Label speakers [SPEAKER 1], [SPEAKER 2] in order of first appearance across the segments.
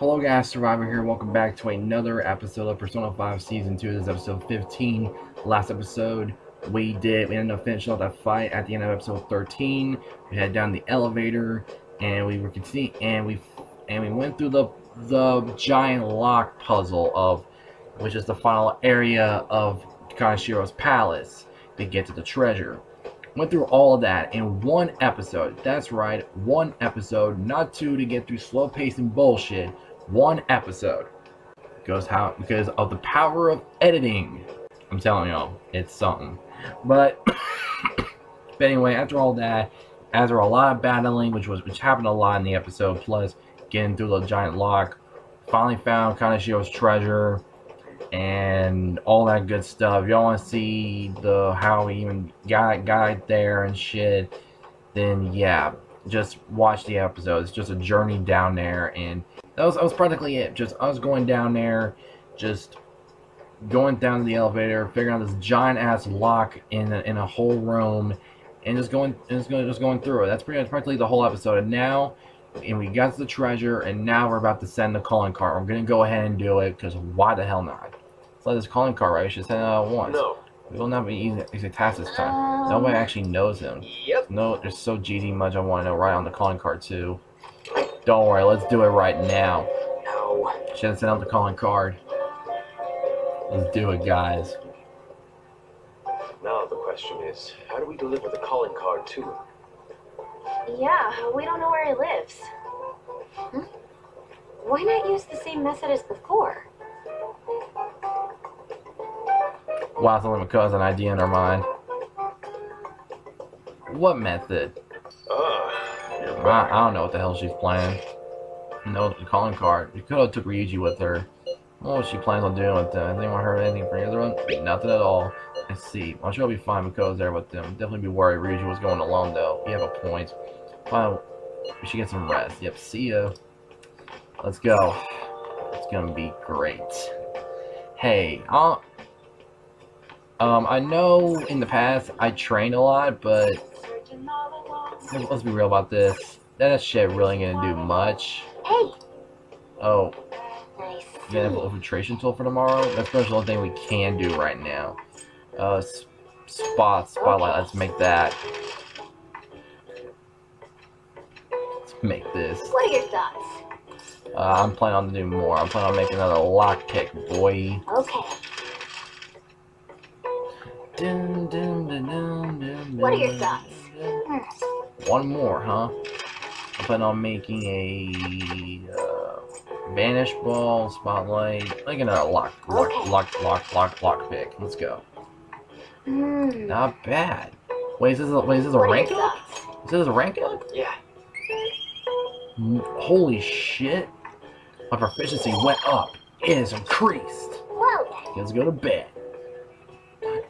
[SPEAKER 1] Hello guys, Survivor here. Welcome back to another episode of Persona 5 Season 2. This is episode 15. Last episode, we did, we ended up finishing off that fight at the end of episode 13. We head down the elevator, and we were continuing, and we, and we went through the, the giant lock puzzle of, which is the final area of Kaneshiro's palace to get to the treasure. Went through all of that in one episode. That's right, one episode, not two to get through slow pacing bullshit. One episode. Goes how because of the power of editing. I'm telling y'all, it's something. But but anyway, after all that, after a lot of battling, which was which happened a lot in the episode, plus getting through the giant lock, finally found Kaneshiro's treasure and all that good stuff. Y'all want to see the how he even got got there and shit? Then yeah, just watch the episode. It's just a journey down there, and that was that was practically it. Just us going down there, just going down to the elevator, figuring out this giant ass lock in a, in a whole room, and just going and just going just going through it. That's pretty much practically the whole episode. And now and we got the treasure, and now we're about to send the calling card. We're gonna go ahead and do it because why the hell not? It's like this calling card, right? We should send it out once.
[SPEAKER 2] No.
[SPEAKER 1] We will not be easy, easy task this time. Nobody actually knows him.
[SPEAKER 2] Yep.
[SPEAKER 1] No, there's so GD much I want to know right on the calling card too. Don't worry, let's do it right now.
[SPEAKER 2] No.
[SPEAKER 1] Should have sent out the calling card. Let's do it, guys.
[SPEAKER 2] Now the question is, how do we deliver the calling card to him?
[SPEAKER 3] Yeah, we don't know where he lives. Hmm? Why not use the same method as before?
[SPEAKER 1] It's only because an idea in our mind. What method?
[SPEAKER 2] You're
[SPEAKER 1] I. I don't know what the hell she's planning. No, the calling card. You could have took Ryuji with her. I what she plans on doing with them. Has anyone heard anything from the other one? Nothing at all. Let's see. I'm sure it'll be fine because they're with them. Definitely be worried Ryuji was going alone though. You have a point. Fine. We should get some rest. Yep, see ya. Let's go. It's gonna be great. Hey, uh, um, I know in the past I trained a lot, but let's, be real about this. That shit really ain't gonna do much.
[SPEAKER 3] Hey!
[SPEAKER 1] Oh,
[SPEAKER 3] I
[SPEAKER 1] you got an infiltration tool for tomorrow? That's pretty much the only thing we can do right now. Uh, spot, spotlight, let's make that. Let's make this.
[SPEAKER 3] What are your thoughts?
[SPEAKER 1] Uh, I'm planning on doing more. I'm planning on making another lockpick, boy.
[SPEAKER 3] Okay. What are your thoughts?
[SPEAKER 1] One more, huh? I plan on making a uh, vanish ball, spotlight, like another lock, lock,
[SPEAKER 3] Okay.
[SPEAKER 1] lock, lock, lock, lock pick. Let's go.
[SPEAKER 3] Hmm.
[SPEAKER 1] Not bad. Wait, is this a, wait, is this a
[SPEAKER 3] What
[SPEAKER 1] rank up? Is this a rank up?
[SPEAKER 2] Yeah.
[SPEAKER 1] Mm, Holy shit! My proficiency went up. It is increased.
[SPEAKER 3] Well.
[SPEAKER 1] Let's go to bed.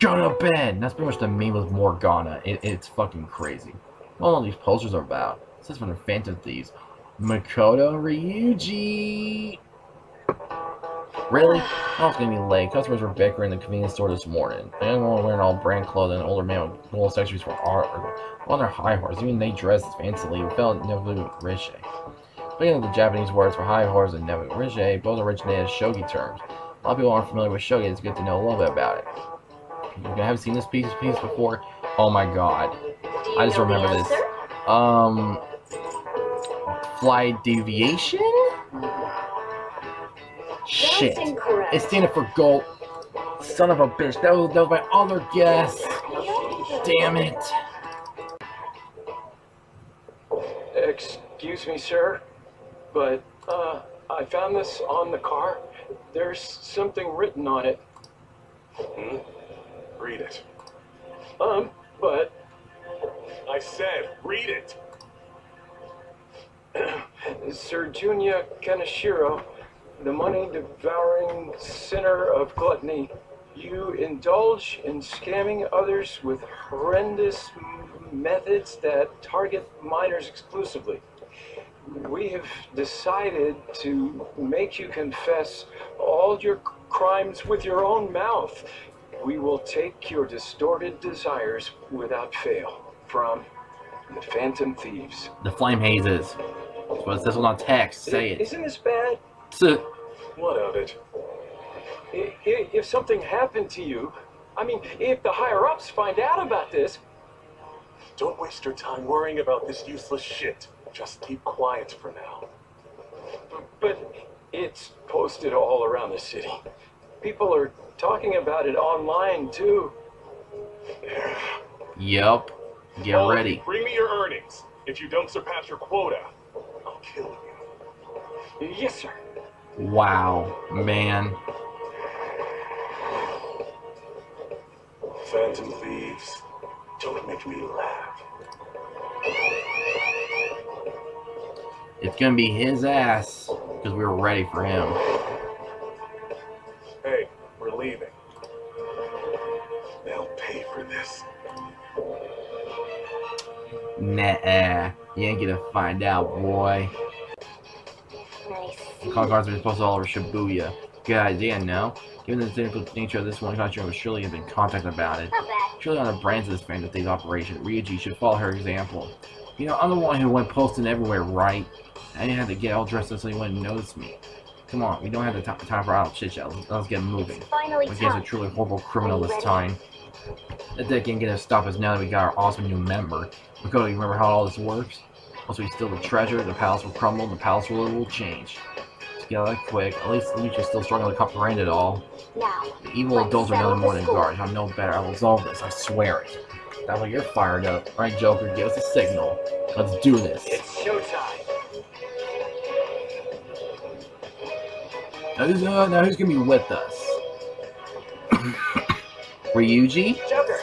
[SPEAKER 1] To bed. That's pretty much the meme with Morgana. It, it's fucking crazy. What all these posters are about? It says from the Phantom Thieves. Makoto Ryuji. Really? Oh, I was gonna be late. Customers were bickering in the convenience store this morning. Anyone wearing all brand clothing, an older man with gold accessories for art, on their high horse. Even they dressed fancily. We felt never rich. Speaking of the Japanese words for high horse and never rich, both originate as shogi terms. A lot of people aren't familiar with shogi. It's good to know a little bit about it. You haven't seen this piece piece before? Oh my god. I just remember this. Um, flight deviation. Shit.
[SPEAKER 3] That's incorrect.
[SPEAKER 1] It's standing for gold. Son of a bitch. That was, that was my other guess. Damn it.
[SPEAKER 2] Excuse me, sir, but uh, I found this on the car. There's something written on it.
[SPEAKER 4] Hmm? Read it.
[SPEAKER 2] Um, but
[SPEAKER 4] I said, read it.
[SPEAKER 2] Sir Junya Kaneshiro, the money-devouring sinner of gluttony, you indulge in scamming others with horrendous methods that target minors exclusively. We have decided to make you confess all your crimes with your own mouth. We will take your distorted desires without fail from the Phantom Thieves.
[SPEAKER 1] The flame hazes. That's what it says on text. Say it.
[SPEAKER 2] Isn't this bad?
[SPEAKER 1] So,
[SPEAKER 4] What of it?
[SPEAKER 2] I- i- If something happened to you, I mean, if the higher ups find out about this,
[SPEAKER 4] Don't waste your time worrying about this useless shit. Just keep quiet for now.
[SPEAKER 2] but it's posted all around the city. People are talking about it online too.
[SPEAKER 1] Yep. Get
[SPEAKER 4] All of
[SPEAKER 1] ready.
[SPEAKER 4] Bring me your earnings. If you don't surpass your quota, I'll kill you.
[SPEAKER 2] Yes, sir.
[SPEAKER 1] Wow, man.
[SPEAKER 4] Phantom thieves, don't make me laugh.
[SPEAKER 1] It's gonna be his ass because we were ready for him. Nah, eh, you ain't gonna find out, boy.
[SPEAKER 3] Nice.
[SPEAKER 1] Call cards are posted all over Shibuya. Good idea, no? Given the cynical nature of this one, Contra would surely have been contacted about it. Surely on the brands of this Phantom Thieves operation, Ryuji should follow her example. You know, I'm the one who went posting everywhere, right? I didn't have to get all dressed up so you wouldn't notice me. Come on, we don't have the time for idle chit chat. Let's, let's get moving.
[SPEAKER 3] Finally
[SPEAKER 1] Against a
[SPEAKER 3] time.
[SPEAKER 1] truly horrible criminal this
[SPEAKER 3] ready?
[SPEAKER 1] Time. That they can get us stop us now that we got our awesome new member. Makoto, you remember how all this works? Once we steal the treasure, the palace will crumble, and the palace ruler will change. Let's get that quick. At least Lucha's still struggling to comprehend it all.
[SPEAKER 3] Now,
[SPEAKER 1] The evil adults are
[SPEAKER 3] settle
[SPEAKER 1] nothing more than guards. I'm no better. I will resolve this. I swear it. That way you're fired up. Alright, Joker, give us a signal. Let's do this.
[SPEAKER 2] It's showtime.
[SPEAKER 1] Now who's, uh, now who's gonna be with us? Ryuji?
[SPEAKER 2] Joker.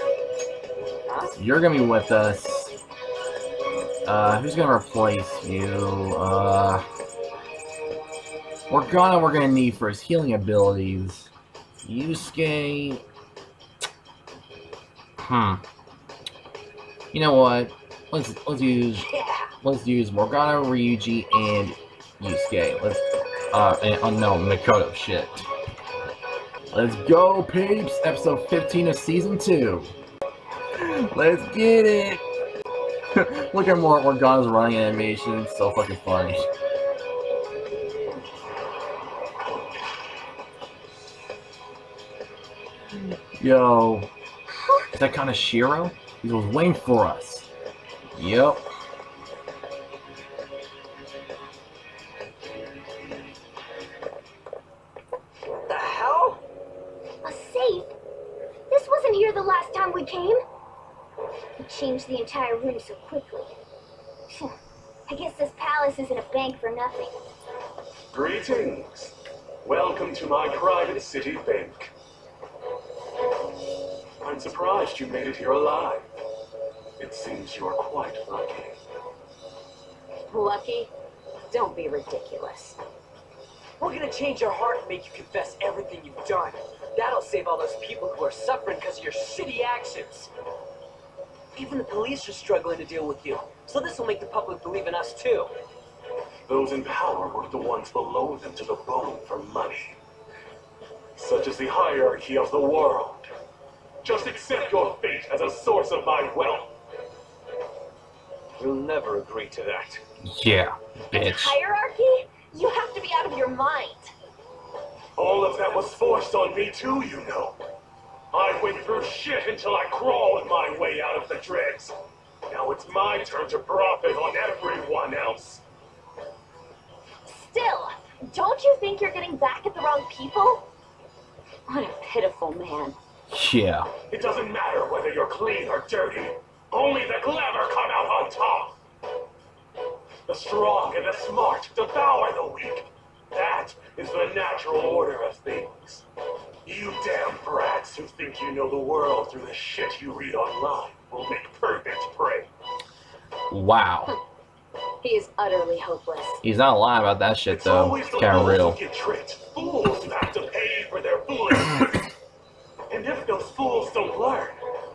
[SPEAKER 1] You're gonna be with us. Uh, who's gonna replace you? Uh, Morgana we're gonna need for his healing abilities. Yusuke... Hmm. You know what? Let's let's use let's use Morgana, Ryuji, and Yusuke. Let's uh and, oh no, Makoto shit. Let's go, peeps! Episode 15 of season 2. Let's get it! Look at more Morgana's running animation, it's so fucking funny. Yo, is that Kaneshiro? He was waiting for us. Yep.
[SPEAKER 3] So quickly. I guess this palace isn't a bank for nothing.
[SPEAKER 4] Greetings. Welcome to my private city bank. I'm surprised you made it here alive. It seems you're quite lucky.
[SPEAKER 5] Lucky? Don't be ridiculous.
[SPEAKER 6] We're gonna change your heart and make you confess everything you've done. That'll save all those people who are suffering because of your shitty actions. Even the police are struggling to deal with you, so this will make the public believe in us too.
[SPEAKER 4] Those in power work the ones below them to the bone for money. Such is the hierarchy of the world. Just accept your fate as a source of my wealth.
[SPEAKER 2] You'll never agree to that.
[SPEAKER 1] Yeah, bitch.
[SPEAKER 3] Hierarchy? You have to be out of your mind.
[SPEAKER 4] All of that was forced on me too, you know. I went through shit until I crawled my way out of the dregs. Now it's my turn to profit on everyone else.
[SPEAKER 3] Still, don't you think you're getting back at the wrong people?
[SPEAKER 5] What a pitiful man.
[SPEAKER 1] Yeah.
[SPEAKER 4] It doesn't matter whether you're clean or dirty. Only the clever come out on top. The strong and the smart devour the weak. That is the natural order of things. You damn brats who think you know the world through the shit you read online will make perfect prey.
[SPEAKER 1] Wow.
[SPEAKER 5] He is utterly hopeless.
[SPEAKER 1] He's not lying about that shit
[SPEAKER 4] It's
[SPEAKER 1] though. It's kind of real.
[SPEAKER 4] get tricked. Fools who have to pay for their foolishness. and if those fools don't learn,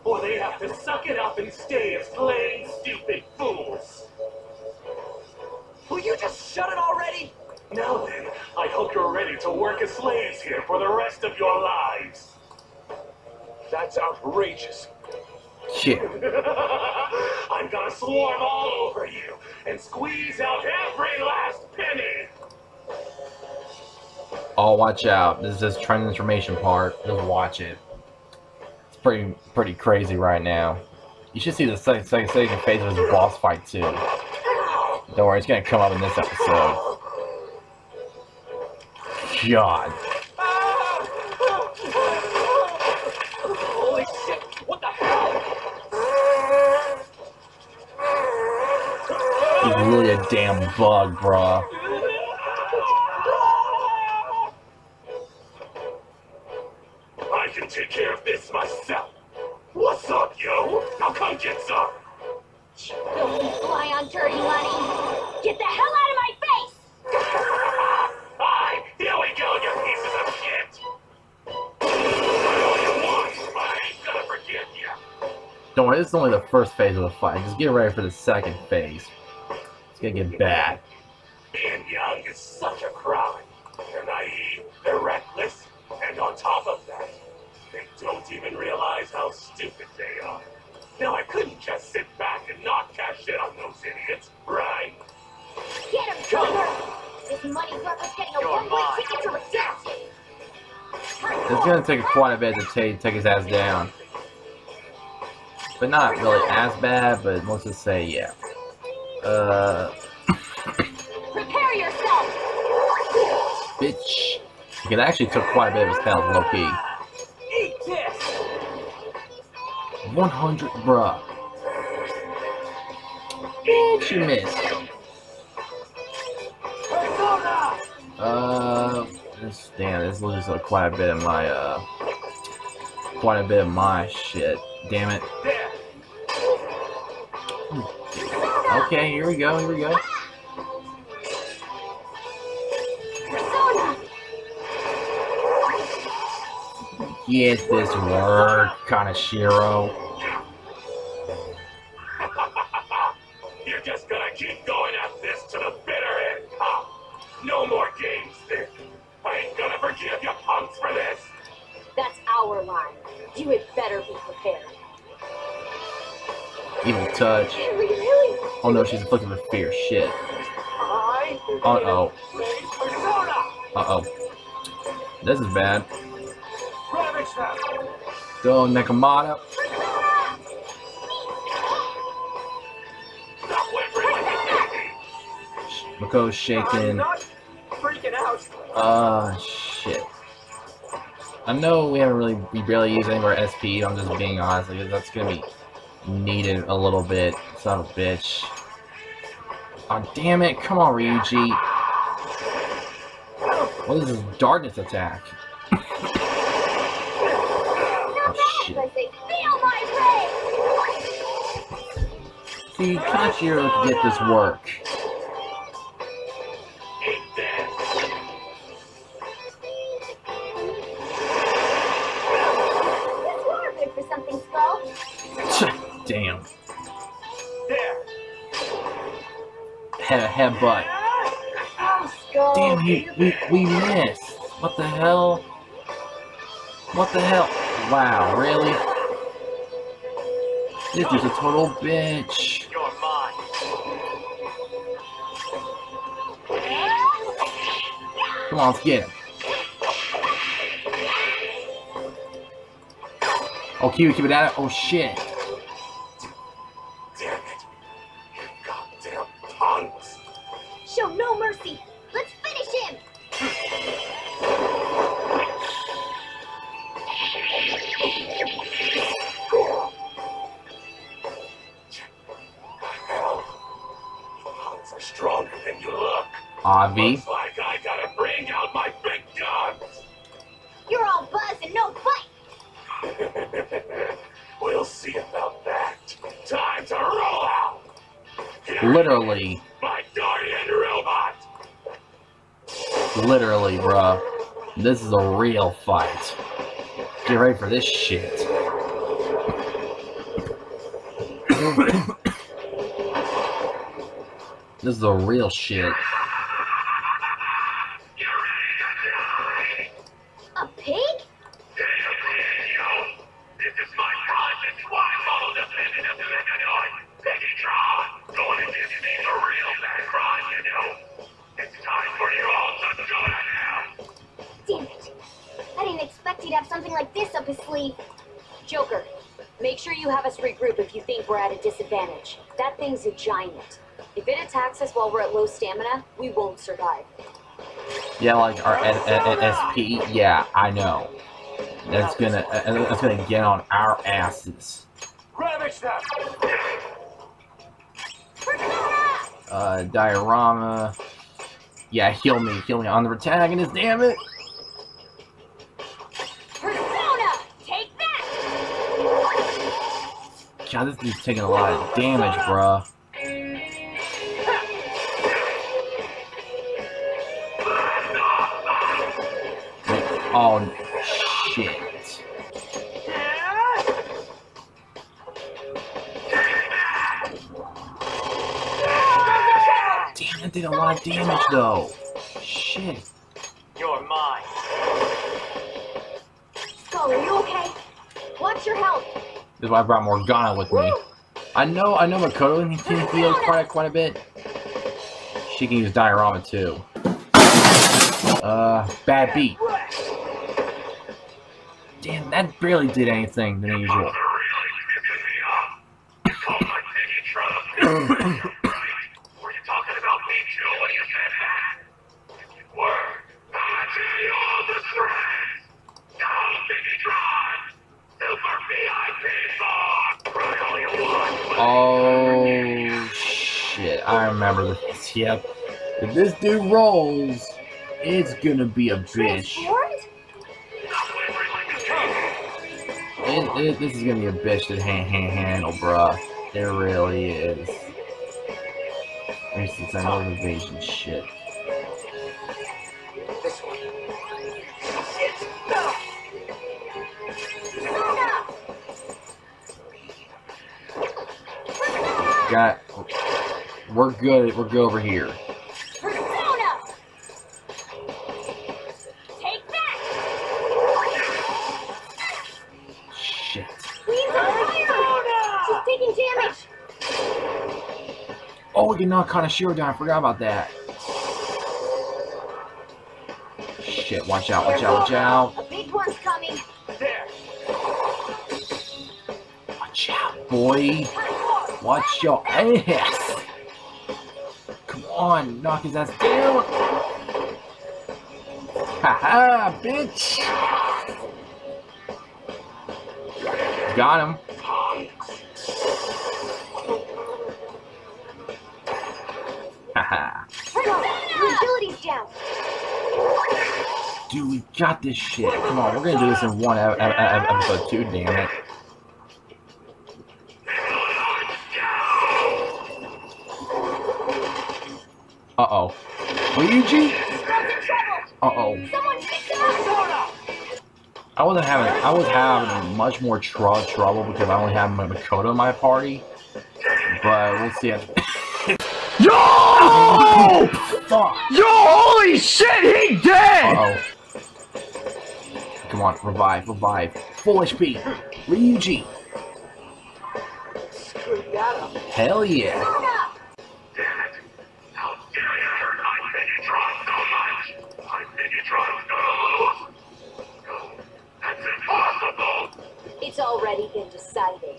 [SPEAKER 4] or they have to suck it up and stay as plain stupid fools.
[SPEAKER 6] Will you just shut it already?
[SPEAKER 4] Now then, I hope you're ready to work as slaves here for the rest of your lives.
[SPEAKER 2] That's outrageous.
[SPEAKER 1] Yeah.
[SPEAKER 4] I'm gonna swarm all over you and squeeze out every last penny.
[SPEAKER 1] Oh, watch out. This is this transformation part. Just watch it. It's pretty pretty crazy right now. You should see the second, second, second phase of his boss fight too. Don't worry, it's gonna come up in this episode. God.
[SPEAKER 6] Holy shit! What the hell?
[SPEAKER 1] He's really a damn bug, bruh. First phase of the fight. Just get ready for the second phase. It's gonna get bad.
[SPEAKER 4] Being young is such a crime. They're naive, they're reckless, and on top of that, they don't even realize how stupid they are. Now, I couldn't just sit back and not cash in on those idiots, right?
[SPEAKER 3] Get him, Trevor! This money brother's getting a one-way ticket to redemption!
[SPEAKER 1] It's gonna take quite a bit to take, take his ass down. But not really as bad, but let's just say, yeah. Uh,
[SPEAKER 3] Prepare yourself!
[SPEAKER 1] bitch. It actually took quite a bit of his health, low key.
[SPEAKER 6] Eat this!
[SPEAKER 1] 100, bruh. Bitch, you missed.
[SPEAKER 6] Persona!
[SPEAKER 1] Uh, this, damn, this loses quite a bit of my, uh, quite a bit of my shit. Damn it. Okay, here we go, here we go. Get this word,
[SPEAKER 4] Kaneshiro. No,
[SPEAKER 1] she's inflicted with fear. Shit. Uh-oh. Uh-oh. This is bad. Go,
[SPEAKER 4] a baby.
[SPEAKER 1] Mako's shaking.
[SPEAKER 6] out.
[SPEAKER 1] Uh, shit. I know we haven't really, we barely use any of our SP, I'm just being honest, like, that's gonna be needed a little bit. Son of a bitch. Oh, damn it, come on, Ryuji. What is this darkness attack? oh, shit. See, Kaneshiro can get this work. Head, headbutt.
[SPEAKER 3] Oh,
[SPEAKER 1] Damn, we, we, we missed. What the hell? What the hell? Wow, really? This is a total bitch. Come on, let's get him. Oh, it, keep it at it. Oh, shit.
[SPEAKER 4] we'll see about that. Time to roll out. Here
[SPEAKER 1] Literally,
[SPEAKER 4] My guardian robot.
[SPEAKER 1] literally, bruh. This is a real fight. Get ready for this shit. this is a real shit.
[SPEAKER 5] That thing's a giant. If it attacks us while we're at low stamina, we won't survive.
[SPEAKER 1] Yeah, like our S- S- SP. Yeah, I know. That's gonna uh, that's gonna get on our asses.
[SPEAKER 4] Ravage them!
[SPEAKER 1] Uh, Diarama. Yeah, heal me, heal me on the protagonist. Damn it! God, this dude's taking a lot of damage, bruh. Oh shit! Damn, that did a lot of damage though. Shit.
[SPEAKER 6] You're mine.
[SPEAKER 3] Skull, are you okay? Watch your health.
[SPEAKER 1] This is why I brought Morgana with me. I know, I know Makoto can heal quite quite a bit. She can use Diarama too. Uh, bad beat. Damn, that barely did anything than usual. Yep. If this dude rolls, it's gonna be a bitch. It, it, this is gonna be a bitch to hand, hand, handle, bruh. It really is. There's this motivation shit.
[SPEAKER 6] This one.
[SPEAKER 1] Got. We're good. We're good over here.
[SPEAKER 3] Persona! Take that!
[SPEAKER 1] Shit.
[SPEAKER 3] Queen's on fire! She's taking damage!
[SPEAKER 1] Oh, we can knock Kaneshiro down. I forgot about that. Shit. Watch out. Watch out. Watch out.
[SPEAKER 3] A big one's coming!
[SPEAKER 6] There.
[SPEAKER 1] Watch out, boy. Watch your ass. On. Knock his ass down. Haha, bitch. Got him. Dude, we got this shit. Come on, we're gonna do this in one ep- ep- ep- episode two, damn it. Uh-oh. Luigi?
[SPEAKER 3] Girl's in trouble!
[SPEAKER 1] Uh-oh. I wasn't having I was having much more tr- trouble because I only have my Makoto in my party. But we'll see.
[SPEAKER 2] Yo!
[SPEAKER 1] Fuck.
[SPEAKER 2] Yo, holy shit, he dead!
[SPEAKER 1] Uh-oh. Come on, revive, revive. Full HP. Ryuji.
[SPEAKER 6] Screw that.
[SPEAKER 1] Hell yeah.
[SPEAKER 3] Persona!
[SPEAKER 4] How dare you hurt my Piggytron so much? My Piggytron's gonna lose! No, that's impossible!
[SPEAKER 5] It's already been decided.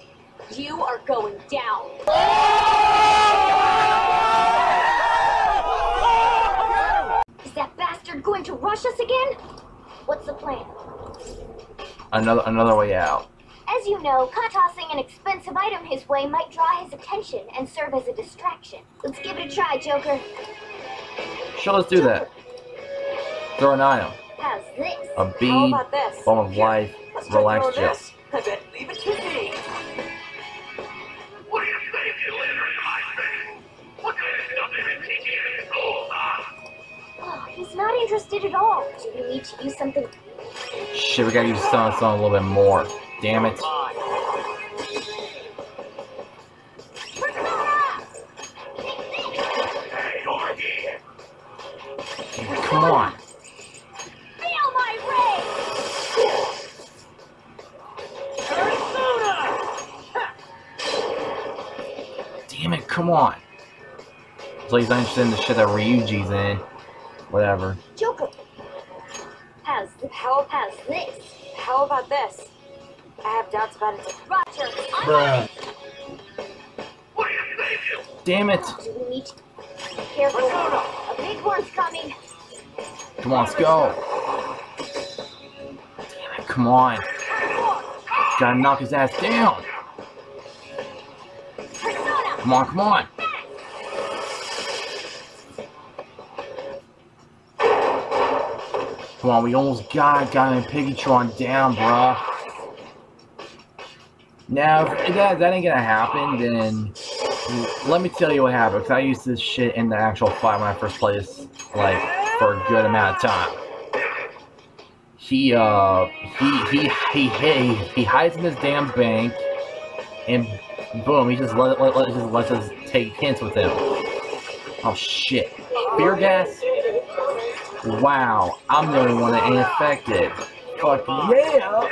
[SPEAKER 5] You are going down.
[SPEAKER 3] Is that bastard going to rush us again? What's the plan?
[SPEAKER 1] Another another way out.
[SPEAKER 3] As you know, tossing an expensive item his way might draw his attention and serve as a distraction. Let's give it a try, Joker.
[SPEAKER 1] Sure, let's do that. Throw an item.
[SPEAKER 3] How's this?
[SPEAKER 1] A
[SPEAKER 5] How
[SPEAKER 1] bead,
[SPEAKER 5] about this?
[SPEAKER 1] bomb of life,
[SPEAKER 6] Let's
[SPEAKER 1] relax
[SPEAKER 6] throwing
[SPEAKER 1] gel.
[SPEAKER 6] Bet leave it to me.
[SPEAKER 4] What do you say if you in my face? What kind of stuff is in PTA school, huh?
[SPEAKER 3] Oh, he's not interested at all. Do we need to use something?
[SPEAKER 1] Shit, we gotta use sun sun a little bit more. Damn it. So he's not interested in the shit that Ryuji's in. Whatever.
[SPEAKER 3] Joker. How's th- how how's this?
[SPEAKER 5] How about this? I have doubts about it.
[SPEAKER 3] Roger, I'm
[SPEAKER 1] Bruh.
[SPEAKER 4] What do you think?
[SPEAKER 1] Damn it.
[SPEAKER 3] Do we need to be careful? A big one's coming.
[SPEAKER 1] Come on, let's go. Damn it, come on. Gotta knock his ass down.
[SPEAKER 3] Persona!
[SPEAKER 1] Come on, come on. Come on, we almost got got him Piggytron down, bro. Now, if that, that ain't gonna happen, then let me tell you what happened. Cause I used this shit in the actual fight when I first played this, like, for a good amount of time. He, uh, he, he, he, he, he hides in this damn bank, and boom, he just let, let, let, just lets us take hints with him. Oh shit. Fear gas? Wow, I'm the only one that ain't affected. Fuck yeah!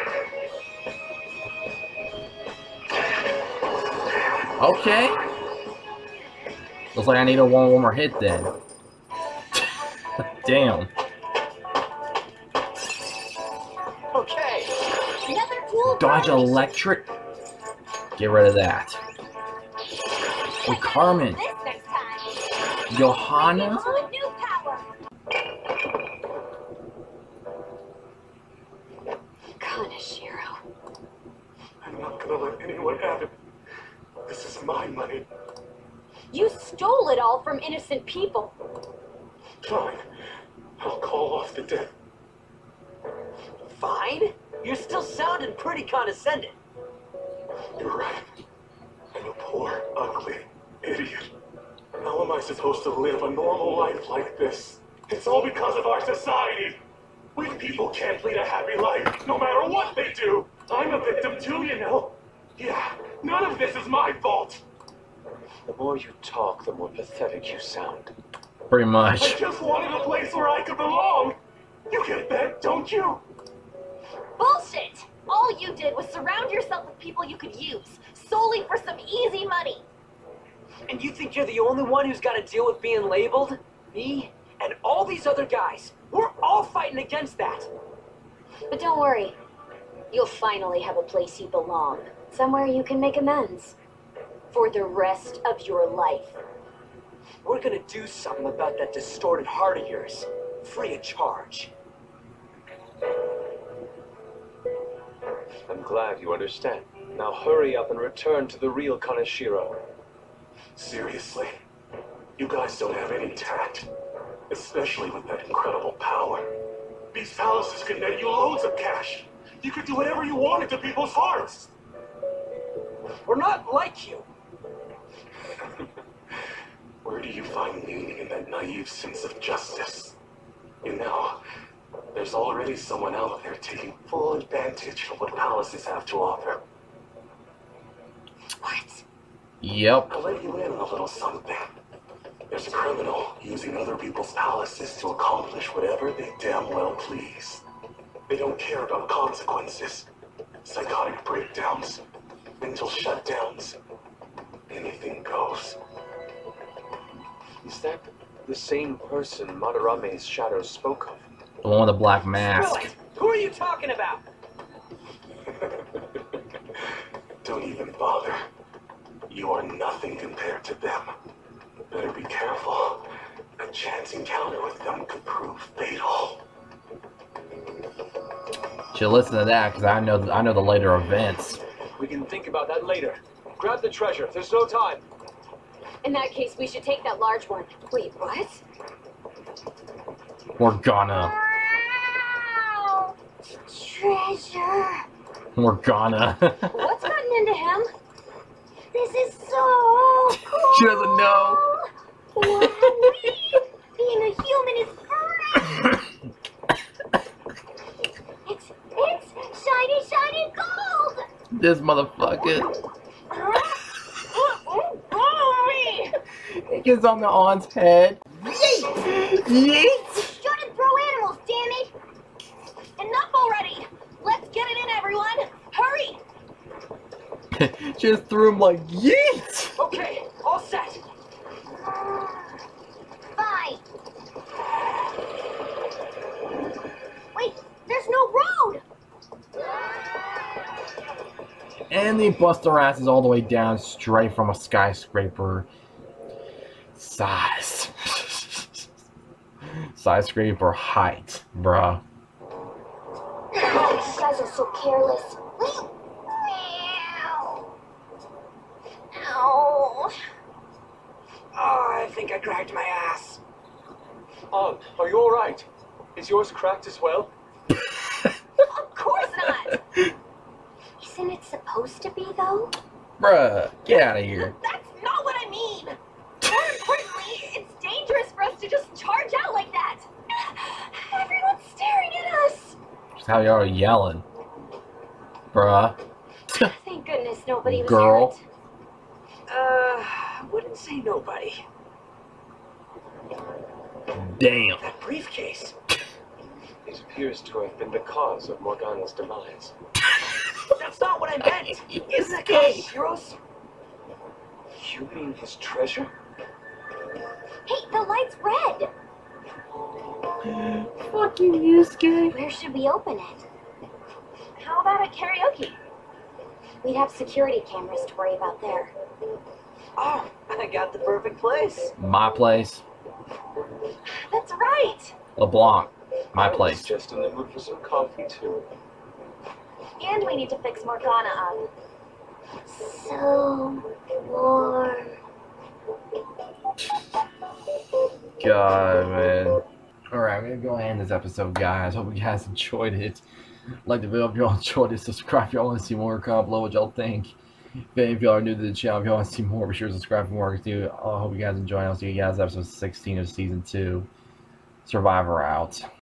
[SPEAKER 1] Okay. Looks like I need a one, one more hit then. Damn.
[SPEAKER 6] Okay.
[SPEAKER 3] Another cool
[SPEAKER 1] Dodge
[SPEAKER 3] bird.
[SPEAKER 1] electric? Get rid of that. Hey, Carmen.
[SPEAKER 3] This next time.
[SPEAKER 1] Johanna?
[SPEAKER 4] Supposed to live a normal life like this? It's all because of our society. We people can't lead a happy life, no matter what they do. I'm a victim too, you know. Yeah, none of this is my fault.
[SPEAKER 2] The more you talk, the more pathetic you sound.
[SPEAKER 1] Pretty much.
[SPEAKER 4] I just wanted a place where I could belong. You get that, don't you?
[SPEAKER 3] Bullshit! All you did was surround yourself with people you could use, solely for some easy money.
[SPEAKER 6] And you think you're the only one who's got to deal with being labeled? Me and all these other guys. We're all fighting against that.
[SPEAKER 5] But don't worry. You'll finally have a place you belong. Somewhere you can make amends. For the rest of your life.
[SPEAKER 6] We're gonna do something about that distorted heart of yours. Free of charge.
[SPEAKER 2] I'm glad you understand. Now hurry up and return to the real Kaneshiro.
[SPEAKER 4] Seriously, you guys don't have any tact, especially with that incredible power. These palaces could net you loads of cash. You could do whatever you wanted to people's hearts.
[SPEAKER 6] We're not like you.
[SPEAKER 4] Where do you find meaning in that naive sense of justice? You know, there's already someone out there taking full advantage of what palaces have to offer.
[SPEAKER 5] What?
[SPEAKER 1] Yep.
[SPEAKER 4] I'll let you in on a little something. There's a criminal using other people's palaces to accomplish whatever they damn well please. They don't care about consequences, psychotic breakdowns, mental shutdowns. Anything goes.
[SPEAKER 2] Is that the same person Madarame's shadow spoke of?
[SPEAKER 1] The one with the black mask.
[SPEAKER 6] it. Who are you talking about?
[SPEAKER 4] Don't even bother. You are nothing compared to them. Better be careful. A chance encounter with them could prove fatal.
[SPEAKER 1] Should listen to that because I know I know the later events.
[SPEAKER 2] We can think about that later. Grab the treasure. There's no time.
[SPEAKER 5] In that case, we should take that large one. Wait, what?
[SPEAKER 1] We're.
[SPEAKER 3] Wow! Treasure!
[SPEAKER 1] We're.
[SPEAKER 5] What's gotten into him?
[SPEAKER 3] This is so cool!
[SPEAKER 1] she doesn't know.
[SPEAKER 3] Wow! Being a human is great! It's, it's shiny, shiny gold!
[SPEAKER 1] This motherfucker.
[SPEAKER 3] Oh, oh, oh, oh
[SPEAKER 1] He gets on the aunt's head. Yeet! Yeet!
[SPEAKER 3] Shouldn't throw animals, damn it! Enough already! Let's get it in, everyone! Hurry!
[SPEAKER 1] Just threw him like yeet!
[SPEAKER 6] Okay, all set.
[SPEAKER 3] Fine. Wait, there's no road!
[SPEAKER 1] And they bust their asses all the way down straight from a skyscraper size. skyscraper height, bruh.
[SPEAKER 3] You guys are so careless. Ow.
[SPEAKER 6] Oh, I think I cracked my ass.
[SPEAKER 2] On, are you alright? Is yours cracked as well?
[SPEAKER 3] Of course not. Isn't it supposed to be, though?
[SPEAKER 1] Bruh, get out of here.
[SPEAKER 3] That's not what I mean. More importantly, it's dangerous for us to just charge out like that. Everyone's staring at us.
[SPEAKER 1] Just how y'all are yelling. Bruh.
[SPEAKER 3] Thank goodness nobody was
[SPEAKER 1] Girl.
[SPEAKER 3] hurt.
[SPEAKER 6] Uh, I wouldn't say nobody.
[SPEAKER 1] Damn.
[SPEAKER 6] That briefcase.
[SPEAKER 2] It appears to have been the cause of Morgana's demise.
[SPEAKER 6] That's not what I meant. Isn't it called heroes?
[SPEAKER 2] You mean his treasure?
[SPEAKER 3] Hey, the light's red.
[SPEAKER 1] Fucking Yusuke.
[SPEAKER 3] Where should we open it?
[SPEAKER 5] How about at karaoke?
[SPEAKER 3] We'd have security cameras to worry about there.
[SPEAKER 6] Oh, I got the perfect place.
[SPEAKER 1] My place.
[SPEAKER 3] That's right.
[SPEAKER 1] LeBlanc. My
[SPEAKER 2] I
[SPEAKER 1] place.
[SPEAKER 2] just in the mood for some coffee, too.
[SPEAKER 5] And we need to fix Morgana up.
[SPEAKER 3] So warm.
[SPEAKER 1] God, man. Alright, we're gonna go ahead and end this episode, guys. Hope you guys enjoyed it. Like the video if y'all enjoyed it. Subscribe if y'all want to see more. Comment below what y'all think. If any of y'all are new to the channel, if y'all want to see more, be sure to subscribe for more. I hope you guys enjoy. I'll see you guys episode 16 of season 2. Survivor out.